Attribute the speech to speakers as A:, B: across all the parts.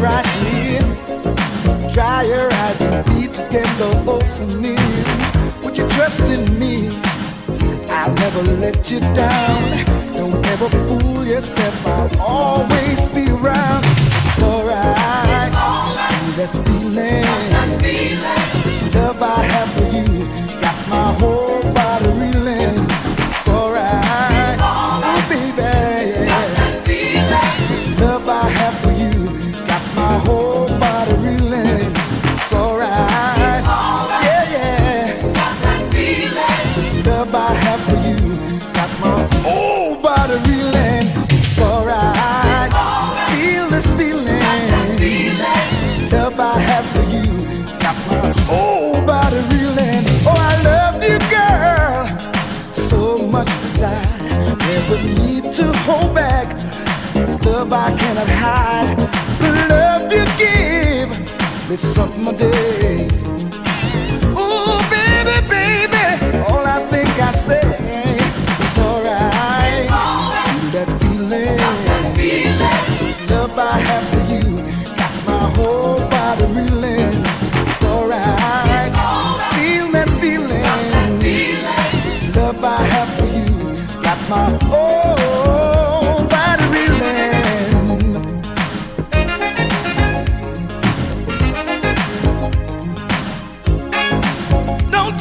A: right here. Dry your eyes and be together oh so near. Would you trust in me? I'll never let you down. Don't ever fool yourself. I'll always be around. It's alright. It's all right. That feeling. Need to hold back. This love I cannot hide. The love you give lifts up my days. Ooh, baby, baby, all I think I say is alright. Feel that feeling, this love I have for you got my whole body reeling. It's alright. Feel that feeling, this love I have for you got my whole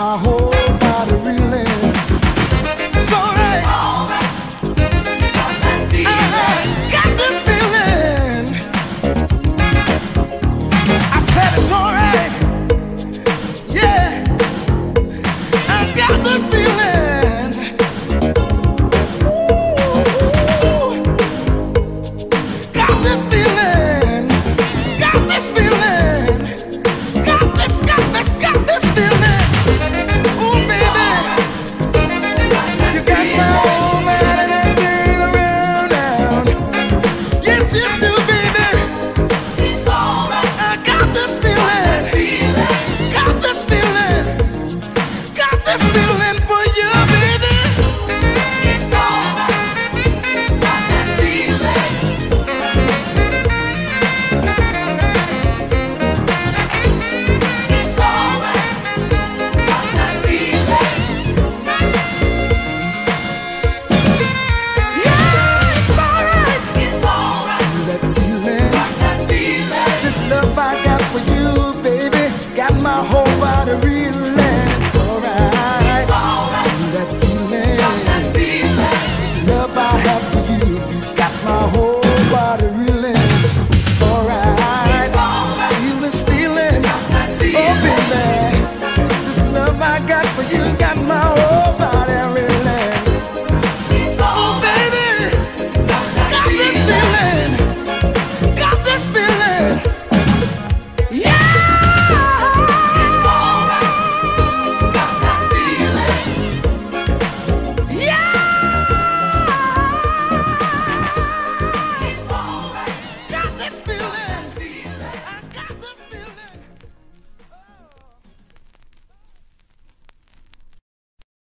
A: my whole body reeling. It's alright. I got this feeling. I said it's alright. Yeah. I got this feeling. my whole body real